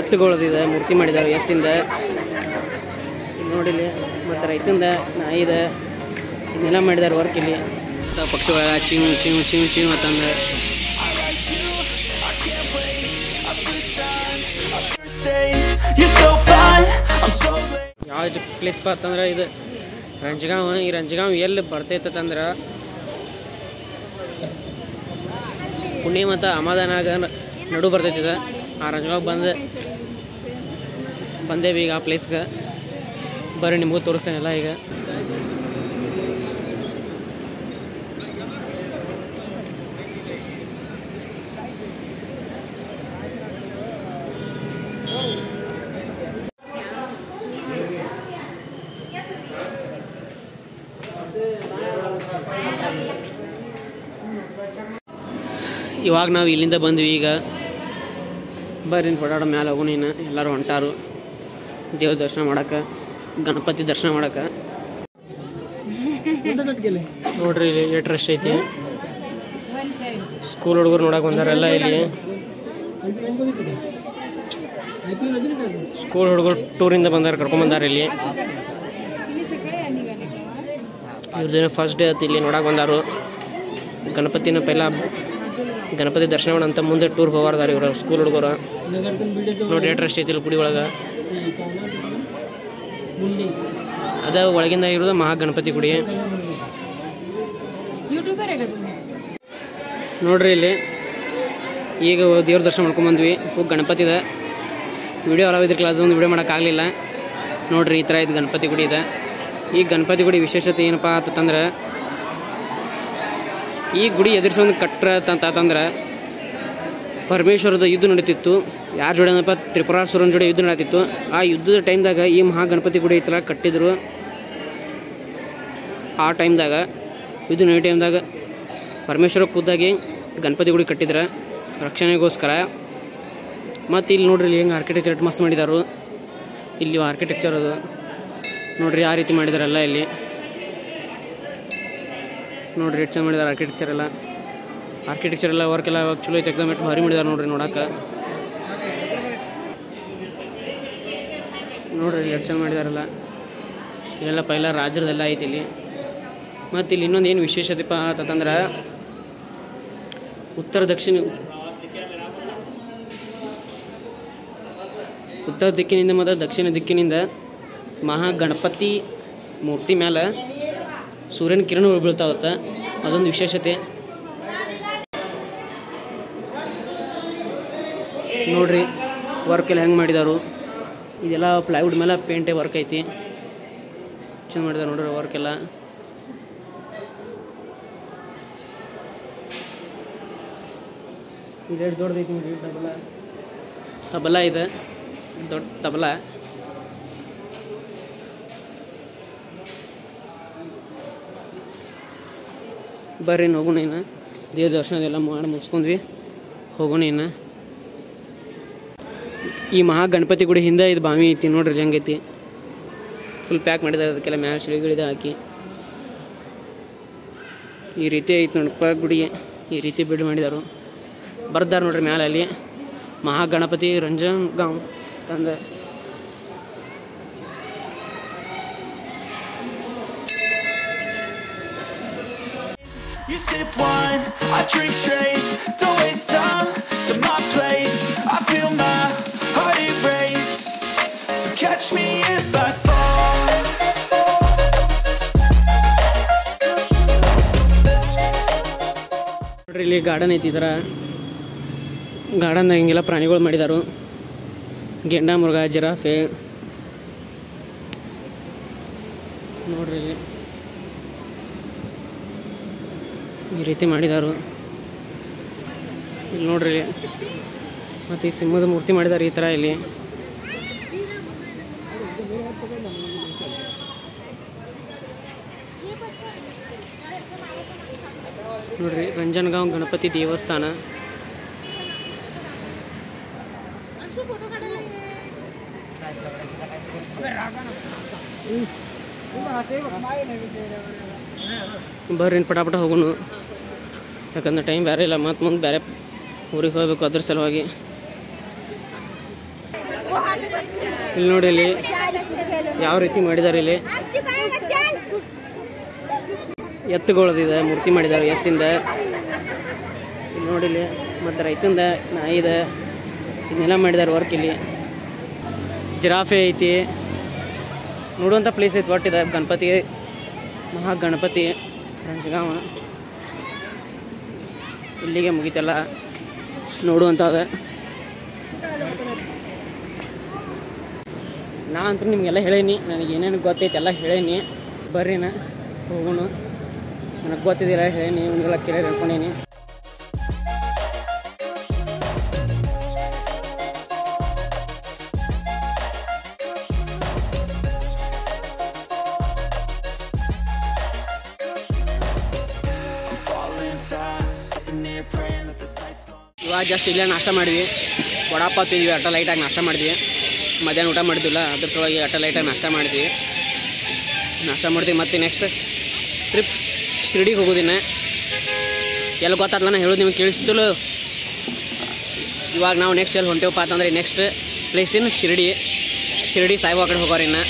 ಎತ್ತುಗಳದಿದೆ ಮೂರ್ತಿ ಮಾಡಿದ್ದಾರೆ, ಎತ್ತಿಂದ. ನೋಡಿಲಿ ಮತ್ತು ರೈತಿಂದ, ನಾಯಿದೆ. ಇದನ್ನೆಲ್ಲ ಮಾಡಿದ್ದಾರೆ ವರ್ಕ್ ಇಲ್ಲಿ. ಮತ್ತು ಪಕ್ಷಿಗಳ ಚೀವು ಚೀವು ಚೀವು ಚೀವು ಅಂತಂದ. ಯಾವ್ದು ಪ್ಲೇಸ್ ಬರ್ತಂದ್ರೆ ಇದು ರಂಜಗಾಂವ್, ಈ ರಂಜಗಾಂವ್ ಎಲ್ಲಿ ಬರ್ತೈತಂದ್ರೆ ಪುಣೆ ಮತ್ತು ಅಮಾದಾನಾಗ ನಡು ಬರ್ತೈತಿದೆ ಇದು. ಆ ಬಂದೆ. ಬಂದು ಬಂದೇವಿ ಈಗ ಆ ಪ್ಲೇಸ್ಗೆ ಬರ್ರಿ, ನಿಮಗೂ ತೋರಿಸ್ತೇನೆಲ್ಲ ಈಗ. ಇವಾಗ ನಾವು ಇಲ್ಲಿಂದ ಬಂದ್ವಿ ಈಗ. ಬರ್ರಿ ಓಡಾಡೋ ಮ್ಯಾಲೆ ಹೋಗು ನೀನು. ಎಲ್ಲರೂ ಹೊಂಟಾರು. ದೇವ್ರ ದರ್ಶನ ಮಾಡಕ್ಕೆ ಗಣಪತಿ ದರ್ಶನ ಮಾಡಕ್ಕೆ ನೋಡ್ರಿ ಇಲ್ಲಿ ಎಷ್ಟು ರಶ್ ಐತಿ. ಸ್ಕೂಲ್ ಹುಡುಗರು ನೋಡಕ್ಕೆ ಬಂದಾರೆಲ್ಲ ಇಲ್ಲಿ. ಸ್ಕೂಲ್ ಹುಡುಗರು ಟೂರಿಂದ ಬಂದಾರ, ಕರ್ಕೊಂಡ್ ಇಲ್ಲಿ. ಇವ್ರದ್ದೇನೋ ಫಸ್ಟ್ ಡೇ ಆಯ್ತು ಇಲ್ಲಿ ನೋಡಕ್ಕೆ ಬಂದಾರು. ಗಣಪತಿನ ಪೈಲ ಗಣಪತಿ ದರ್ಶನ ಮಾಡೋಂಥ ಮುಂದೆ ಟೂರ್ ಹೋಗಾರ್ದಾರ ಇವ್ರ ಸ್ಕೂಲ್ ಹುಡುಗರ. ನೋಡ್ರಿ ಏಟ್ ಐತಿ ಇಲ್ಲಿ ಗುಡಿ ಒಳಗೆ. ಅದ ಒಳಗಿಂದ ಇರೋದು ಮಹಾಗಣಪತಿ ಗುಡಿ. ನೋಡ್ರಿ ಇಲ್ಲಿ. ಈಗ ದೇವ್ರ ದರ್ಶನ ಮಾಡ್ಕೊಂಬಂದ್ವಿ. ಹೋಗಿ ಗಣಪತಿ ಇದೆ. ವಿಡಿಯೋ ಅಲಾವಿದ್ರ ಕ್ಲಾಸ್ ಒಂದು ವಿಡಿಯೋ ಮಾಡೋಕ್ಕಾಗಲಿಲ್ಲ ನೋಡ್ರಿ ಈ ಥರ ಇದು ಗಣಪತಿ ಗುಡಿ ಇದೆ. ಈ ಗಣಪತಿ ಗುಡಿ ವಿಶೇಷತೆ ಏನಪ್ಪ ಅಂತಂದ್ರೆ ಈ ಗುಡಿ ಎದುರಿಸೋದು ಕಟ್ರ ಅಂತಂದ್ರೆ ಪರಮೇಶ್ವರದ ಯುದ್ಧ ನಡೀತಿತ್ತು. ಯಾರ ಜೋಡಿ ಏನಪ್ಪ ತ್ರಿಪುರಾಸುರನ ಜೋಡಿ ಯುದ್ಧ ನಡೀತಿತ್ತು. ಆ ಯುದ್ಧದ ಟೈಮ್ದಾಗ ಈ ಮಹಾ ಗಣಪತಿ ಗುಡಿ ಐತಲ್ಲ, ಕಟ್ಟಿದ್ರು. ಆ ಟೈಮ್ದಾಗ, ಯುದ್ಧ ನಡೀ ಟೈಮ್ದಾಗ ಪರಮೇಶ್ವರ ಕೂದಾಗಿ ಗಣಪತಿ ಗುಡಿ ಕಟ್ಟಿದ್ರೆ. ರಕ್ಷಣೆಗೋಸ್ಕರ. ಮತ್ತು ಇಲ್ಲಿ ನೋಡ್ರಿ ಹೆಂಗೆ ಆರ್ಕಿಟೆಕ್ಚರ್ ಮಸ್ತ್ ಮಾಡಿದಾರು. ಇಲ್ಲಿ ಆರ್ಕಿಟೆಕ್ಚರ್ ಅದು. ನೋಡ್ರಿ, ಆ ರೀತಿ ಮಾಡಿದಾರಲ್ಲ ಇಲ್ಲಿ. ನೋಡ್ರಿ ಎಷ್ಟು ಚೆಂದ ಮಾಡಿದಾರೆ ಆರ್ಕಿಟೆಕ್ಚರ್ ಎಲ್ಲ. ಆರ್ಕಿಟೆಕ್ಚರ್ ಎಲ್ಲ ವರ್ಕ್ ಎಲ್ಲ ಚಲೋ ಐತೆ ಎಕ್ದಮ್ ಎಷ್ಟು ಭಾರಿ ಮಾಡಿದಾರೆ ನೋಡ್ರಿ ನೋಡಕ್ಕೆ ನೋಡ್ರಿ ಎಷ್ಟು ಚೆಂದ ಮಾಡಿದಾರಲ್ಲ. ಇದೆಲ್ಲ ಪೈಲ ರಾಜರದೆಲ್ಲ ಐತಿ ಇಲ್ಲಿ. ಮತ್ತು ಇಲ್ಲಿ ಇನ್ನೊಂದು ಏನು ವಿಶೇಷತೆಪ್ಪ ಅಂತಂದ್ರೆ, ಉತ್ತರ ದಕ್ಷಿಣ ಉತ್ತರ ದಿಕ್ಕಿನಿಂದ ಮತ್ತು ದಕ್ಷಿಣ ದಿಕ್ಕಿನಿಂದ ಮಹಾ ಗಣಪತಿ ಮೂರ್ತಿ ಮೇಲೆ ಸೂರ್ಯನ ಕಿರಣಗಳು ಬೀಳ್ತಾವತ್ತ. ಅದೊಂದು ವಿಶೇಷತೆ. ನೋಡ್ರಿ ವರ್ಕ್ ಎಲ್ಲ ಹೆಂಗೆ ಮಾಡಿದಾರು. ಇದೆಲ್ಲ ಪ್ಲೈವುಡ್ ಮೇಲೆ ಪೇಂಟೇ ವರ್ಕ್ ಐತಿ. ಚೆಂದ ಮಾಡಿದಾರೆ ನೋಡ್ರಿ ವರ್ಕ್ ಎಲ್ಲ. ಇದು ದೊಡ್ಡದೈತಿ ನೋಡಿ ತಬಲ? ತಬಲ ಇದೆ. ದೊಡ್ಡ ತಬಲ. ಬರ್ರಿ ಹೋಗೋಣ ಇನ್ನು ದೇವ್ರ ದರ್ಶನ ಎಲ್ಲ ಮಾಡಿ ಮುಗಿಸ್ಕೊಂಡ್ವಿ. ಹೋಗೋಣ ಇನ್ನು ಈ ಮಹಾ ಗಣಪತಿ ಗುಡಿ ಹಿಂದೆ ಇದು ಬಾವಿ ಐತಿ, ನೋಡ್ರಿ ಹೆಂಗೈತಿ. ಫುಲ್ ಪ್ಯಾಕ್ ಮಾಡಿದ್ದಾರೆ ಅದಕ್ಕೆಲ್ಲ ಮ್ಯಾಲೆ ಶಿಳಿಗಳಿದೆ ಹಾಕಿ. ಈ ರೀತಿ ಐತಿ ನೋಡಪ್ಪ ಗುಡಿ. ಈ ರೀತಿ ಬಿಲ್ಡ್ ಮಾಡಿದಾರು. ಬರ್ದಾರ ನೋಡ್ರಿ ಮ್ಯಾಲೆ ಅಲ್ಲಿ. ಮಹಾಗಣಪತಿ ರಂಜನ್ ಗಾಂವ್ ತಂದ You sip wine, I drink straight. Don't waste time to my place. I feel my heart erase. So catch me if I fall. ನೋಡ್ರಿ ಇಲ್ಲಿ ಗಾರ್ಡನ್ ಐತಿ ಇದರ ಥರ ಗಾರ್ಡನ್ದಾಗ ಹಿಂಗೆಲ್ಲ ಪ್ರಾಣಿಗಳು ಮಾಡಿದಾರು ಗೆಂಡ ಮೃಗ ಜಿರಾಫೆ ನೋಡ್ರಿ ಇಲ್ಲಿ ಈ ರೀತಿ ಮಾಡಿದಾರು. ಇಲ್ಲಿ ನೋಡ್ರಿ ಮತ್ತು ಈ ಸಿಂಹದ ಮೂರ್ತಿ ಮಾಡಿದ್ದಾರೆ ಈ ಥರ ಇಲ್ಲಿ. ನೋಡ್ರಿ, ರಂಜನಗಾಂವ್ ಗಣಪತಿ ದೇವಸ್ಥಾನ. ಬರ್ರಿ, ಪಟಾಪಟ ಹೋಗೋಣ. ಯಾಕಂದ್ರೆ ಟೈಮ್ ಬೇರೆ ಇಲ್ಲ, ಮತ್ತು ಮುಂದೆ ಬೇರೆ ಊರಿಗೆ ಹೋಗ್ಬೇಕು ಅದ್ರ ಸಲುವಾಗಿ. ಇಲ್ಲಿ ನೋಡಿ ಇಲ್ಲಿ ಯಾವ ರೀತಿ ಮಾಡಿದ್ದಾರೆ ಇಲ್ಲಿ. ಎತ್ತುಗಳದಿದೆ, ಮೂರ್ತಿ ಮಾಡಿದ್ದಾರೆ ಎತ್ತಿಂದ. ಇಲ್ಲಿ ನೋಡಿ ಇಲ್ಲಿ, ಮತ್ತು ರೈತಂದ ನಾಯಿದ ಇದನ್ನೆಲ್ಲ ಮಾಡಿದ್ದಾರೆ ವರ್ಕ್ ಇಲ್ಲಿ. ಜಿರಾಫೆ ಐತಿ. ನೋಡುವಂಥ ಪ್ಲೇಸ್ ಐತಿ ಒಟ್ಟಿದೆ ಗಣಪತಿ ಮಹಾ ಗಣಪತಿ ರಂಜಗಾಂವ ಇಲ್ಲಿಗೆ ಮುಗಿತಲ್ಲ ನೋಡುವಂಥದ್ದು ನಾ ಅಂತೂ ನಿಮಗೆಲ್ಲ ಹೇಳೀನಿ, ನನಗೆ ಏನೇನು ಗೊತ್ತೈತೆ ಎಲ್ಲ ಹೇಳೀನಿ. ಬರ್ರಿನ ಹೋಗೋಣ. ನನಗೆ ಗೊತ್ತಿದ್ದೀರ ಹೇಳೀನಿ ಒಂದೆಲ್ಲ ಕೇಳಿ ಹೇಳ್ಕೊಂಡೀನಿ ಇವಾಗ ಜಸ್ಟ್ ಇಲ್ಲೇ ನಾಷ್ಟ ಮಾಡಿದ್ವಿ. ವಡಾಪಾವ್ ತಿಂದ್ವಿ, ಅಟ್ಟ ಲೈಟಾಗಿ ನಾಷ್ಟ ಮಾಡಿದ್ವಿ. ಮಧ್ಯಾಹ್ನ ಊಟ ಮಾಡಿದ್ವಿಲ್ಲ ಅದ್ರ ಸಲುವಾಗಿ ಅಟ್ಟ ಲೈಟಾಗಿ ನಾಷ್ಟ ಮಾಡಿದ್ವಿ. ನಾಷ್ಟ ಮಾಡ್ತೀವಿ ಮತ್ತೆ ನೆಕ್ಸ್ಟ್ ಟ್ರಿಪ್ ಶಿರ್ಡಿಗೆ ಹೋಗೋದಿನ ಎಲ್ಲಿ ಗೊತ್ತಾಗ್ಲ ನಾನು ಹೇಳೋದು ನಿಮ್ಗೆ ಕೇಳಿಸ್ತಿಲ್ಲ ಇವಾಗ ನಾವು ನೆಕ್ಸ್ಟ್ ಎಲ್ಲಿ ಹೊಂಟೇವಪ್ಪ ಅಂತಂದ್ರೆ next place in Shirdi. Shirdi Sai Baba ಕಡೆ ಹೋಗೋರಿನ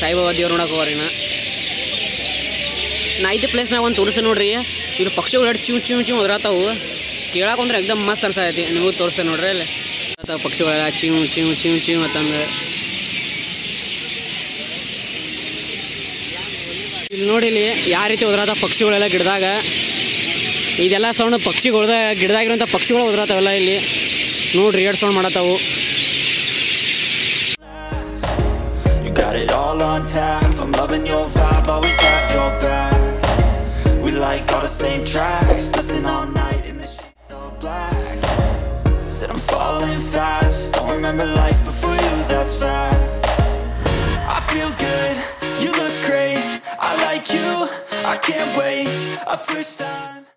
ಸಾಯಿಬಾಬಾ ದೇವ್ರು ನೋಡಕ್ಕೆ ಹೋಗೋರಿನ ನಾ ಐದು ಪ್ಲೇಸ್ನಾಗ ಒಂದು ತೋರಿಸ ನೋಡ್ರಿ. ಇವ್ರು ಪಕ್ಷಿಗಳು ಚೂ ಚೂ ಚೂ ಒದರಾತಾವು. ಕೇಳಾಕೊಂಡ್ರೆ ಎಕ್ದಮ್ ಮಸ್ತ್ ಅನ್ಸತೈತಿ. ನೀವು ತೋರಿಸ್ತೆ ನೋಡ್ರಿ ಅಲ್ಲಿ. ಪಕ್ಷಿಗಳೆಲ್ಲ ಚೀವು ಚೀವು ಚೀವು ಚೀವು ಅಂತಂದ್ರೆ. ಇಲ್ಲಿ ನೋಡಿ ಇಲ್ಲಿ ಯಾವ ರೀತಿ ಒದರಾತ ಪಕ್ಷಿಗಳೆಲ್ಲ ಗಿಡದಾಗ. ಇದೆಲ್ಲ ಸೌಂಡ್ ಪಕ್ಷಿಗಳ್ದ ಗಿಡದಾಗಿರೋಂಥ ಪಕ್ಷಿಗಳು ಒದರಾತಾವಲ್ಲ ಇಲ್ಲಿ. ನೋಡ್ರಿ ಎರಡು ಸೌಂಡ್ ಮಾಡತ್ತವು. Same tracks, listen all night. Falling fast, don't remember life before you, that's fact. I feel good, you look great, I like you, I can't wait. A first time.